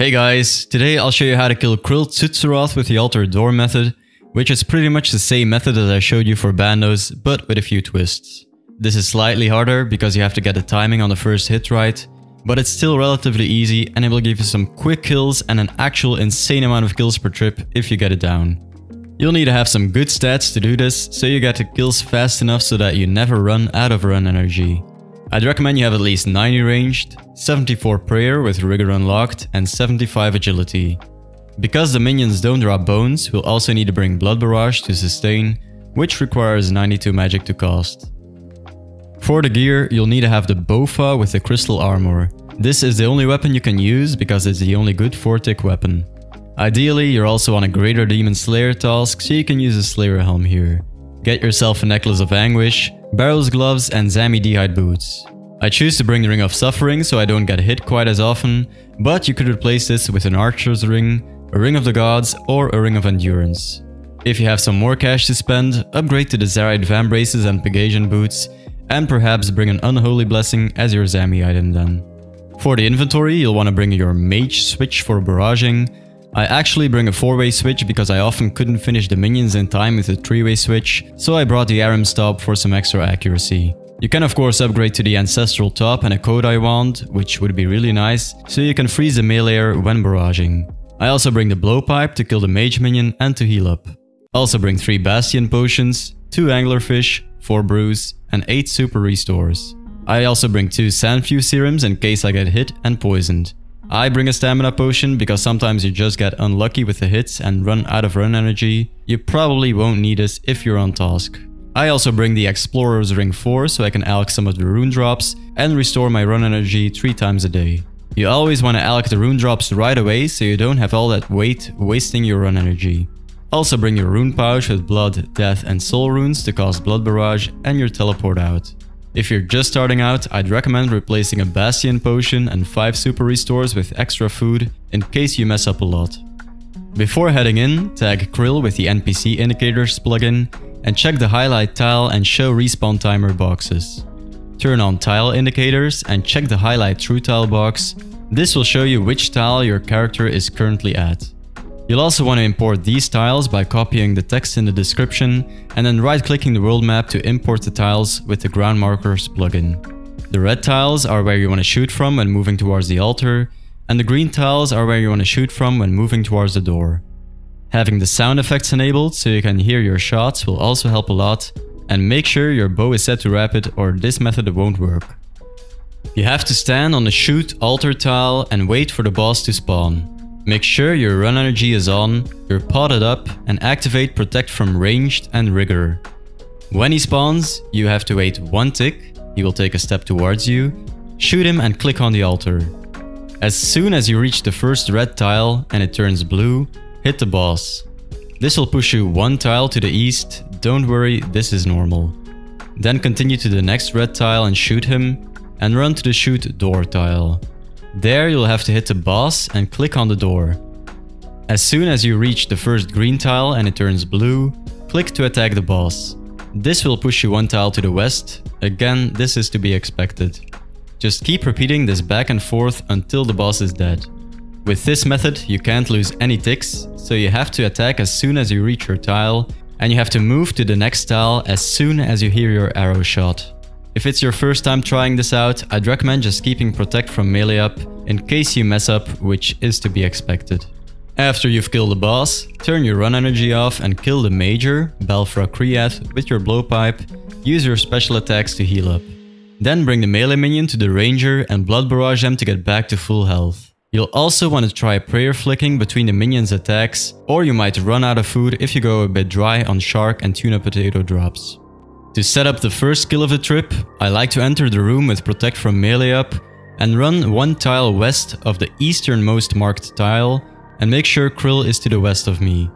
Hey guys, today I'll show you how to kill K'ril Tsutsaroth with the Altar Door method, which is pretty much the same method as I showed you for Bandos, but with a few twists. This is slightly harder because you have to get the timing on the first hit right, but it's still relatively easy and it will give you some quick kills and an actual insane amount of kills per trip if you get it down. You'll need to have some good stats to do this, so you get the kills fast enough so that you never run out of run energy. I'd recommend you have at least 90 ranged, 74 prayer with rigor unlocked, and 75 agility. Because the minions don't drop bones, we'll also need to bring blood barrage to sustain, which requires 92 magic to cast. For the gear, you'll need to have the Bowfa with the crystal armor. This is the only weapon you can use because it's the only good 4-tick weapon. Ideally, you're also on a Greater Demon Slayer task, so you can use a Slayer helm here. Get yourself a Necklace of Anguish, Barrows gloves and Zammy D'hide boots. I choose to bring the Ring of Suffering so I don't get hit quite as often, but you could replace this with an Archer's Ring, a Ring of the Gods or a Ring of Endurance. If you have some more cash to spend, upgrade to the Zaryte Vambraces and Pegasian boots, and perhaps bring an Unholy Blessing as your Zammy item then. For the inventory, you'll want to bring your Mage switch for barraging, I actually bring a 4-way switch because I often couldn't finish the minions in time with a 3-way switch, so I brought the Ahrim's Top for some extra accuracy. You can of course upgrade to the Ancestral Top and a Kodai Wand, which would be really nice, so you can freeze the meleeer when barraging. I also bring the Blowpipe to kill the Mage minion and to heal up. Also bring 3 Bastion Potions, 2 Anglerfish, 4 Brews, and 8 Super Restores. I also bring 2 Sanfew Serums in case I get hit and poisoned. I bring a stamina potion because sometimes you just get unlucky with the hits and run out of run energy. You probably won't need this if you're on task. I also bring the Explorer's Ring 4 so I can alch some of the rune drops and restore my run energy 3 times a day. You always want to alch the rune drops right away so you don't have all that weight wasting your run energy. Also bring your rune pouch with blood, death and soul runes to cast blood barrage and your teleport out. If you're just starting out, I'd recommend replacing a Bastion potion and 5 super restores with extra food in case you mess up a lot. Before heading in, tag K'ril with the NPC Indicators plugin and check the highlight tile and show respawn timer boxes. Turn on tile indicators and check the highlight true tile box. This will show you which tile your character is currently at. You'll also want to import these tiles by copying the text in the description and then right-clicking the world map to import the tiles with the ground markers plugin. The red tiles are where you want to shoot from when moving towards the altar, and the green tiles are where you want to shoot from when moving towards the door. Having the sound effects enabled so you can hear your shots will also help a lot, and make sure your bow is set to rapid or this method won't work. You have to stand on the shoot altar tile and wait for the boss to spawn. Make sure your run energy is on, you're potted up and activate protect from ranged and rigor. When he spawns, you have to wait one tick, he will take a step towards you, shoot him and click on the altar. As soon as you reach the first red tile and it turns blue, hit the boss. This will push you one tile to the east, don't worry, this is normal. Then continue to the next red tile and shoot him, and run to the shoot door tile. There you'll have to hit the boss and click on the door. As soon as you reach the first green tile and it turns blue, click to attack the boss. This will push you one tile to the west, again this is to be expected. Just keep repeating this back and forth until the boss is dead. With this method you can't lose any ticks, so you have to attack as soon as you reach your tile, and you have to move to the next tile as soon as you hear your arrow shot. If it's your first time trying this out, I'd recommend just keeping Protect from melee up in case you mess up, which is to be expected. After you've killed the boss, turn your run energy off and kill the Major, Balfrug Kreeyath, with your blowpipe, use your special attacks to heal up. Then bring the melee minion to the ranger and blood barrage them to get back to full health. You'll also want to try prayer flicking between the minions attacks, or you might run out of food if you go a bit dry on shark and tuna potato drops. To set up the first skill of the trip, I like to enter the room with Protect from melee up and run one tile west of the easternmost marked tile and make sure K'ril is to the west of me.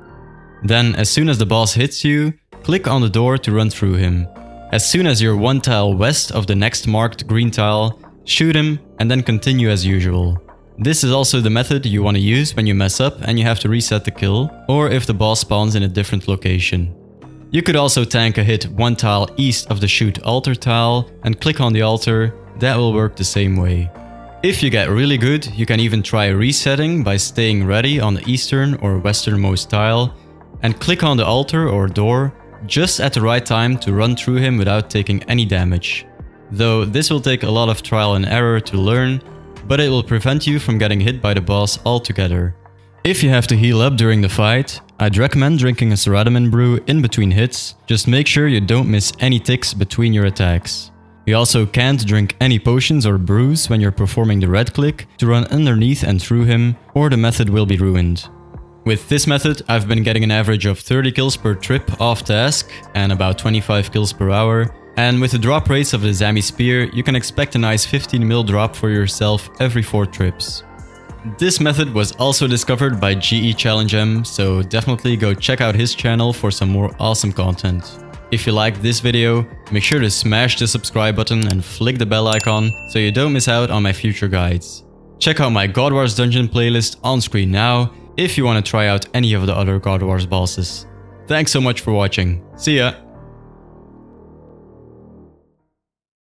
Then, as soon as the boss hits you, click on the door to run through him. As soon as you're one tile west of the next marked green tile, shoot him and then continue as usual. This is also the method you want to use when you mess up and you have to reset the kill, or if the boss spawns in a different location. You could also tank a hit one tile east of the shoot altar tile and click on the altar, that will work the same way. If you get really good, you can even try resetting by staying ready on the eastern or westernmost tile and click on the altar or door just at the right time to run through him without taking any damage. Though this will take a lot of trial and error to learn, but it will prevent you from getting hit by the boss altogether. If you have to heal up during the fight, I'd recommend drinking a Saradomin brew in between hits, just make sure you don't miss any ticks between your attacks. You also can't drink any potions or brews when you're performing the red click to run underneath and through him, or the method will be ruined. With this method, I've been getting an average of 30 kills per trip off task and about 25 kills per hour, and with the drop rates of the Zammy Spear, you can expect a nice 15 mil drop for yourself every 4 trips. This method was also discovered by GE Challenge M, so definitely go check out his channel for some more awesome content. If you liked this video, make sure to smash the subscribe button and flick the bell icon so you don't miss out on my future guides. Check out my God Wars Dungeon playlist on screen now if you want to try out any of the other God Wars bosses. Thanks so much for watching. See ya!